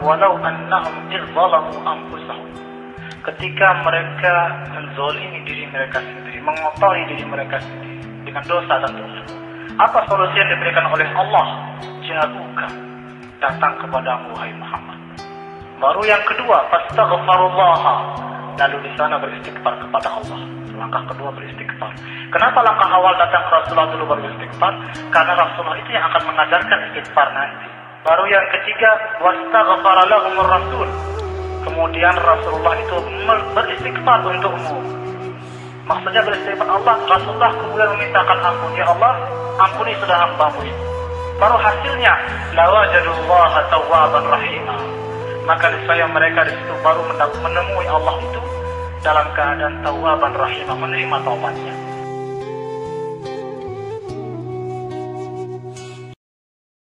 walau annahum izzalamu anfusahum. Ketika mereka menzolimi diri mereka sendiri mengotori diri mereka sendiri dengan dosa tentunya apa solusi yang diberikan oleh Allah? Jauhka datang kepada Wahai Muhammad. Baru yang kedua fastaghfirullah lalu di sana beristighfar kepada Allah. Langkah kedua beristighfar. Kenapa langkah awal datang ke Rasulullah dulu beristighfar? Karena Rasulullah itu yang akan mengajarkan istighfar nanti Baru yang ketiga, wastaghfara lahumur rasul. Kemudian Rasulullah itu beristighfar untukmu. Maksudnya beristighfar Allah, Rasulullah kemudian memintakan ampun. Ya Allah, ampuni sudah hambamu. Baru hasilnya, lawajadullah tawwaban rahimah. Maka saya mereka di situ baru menemui Allah itu dalam keadaan tawwaban rahimah, menerima taubatnya.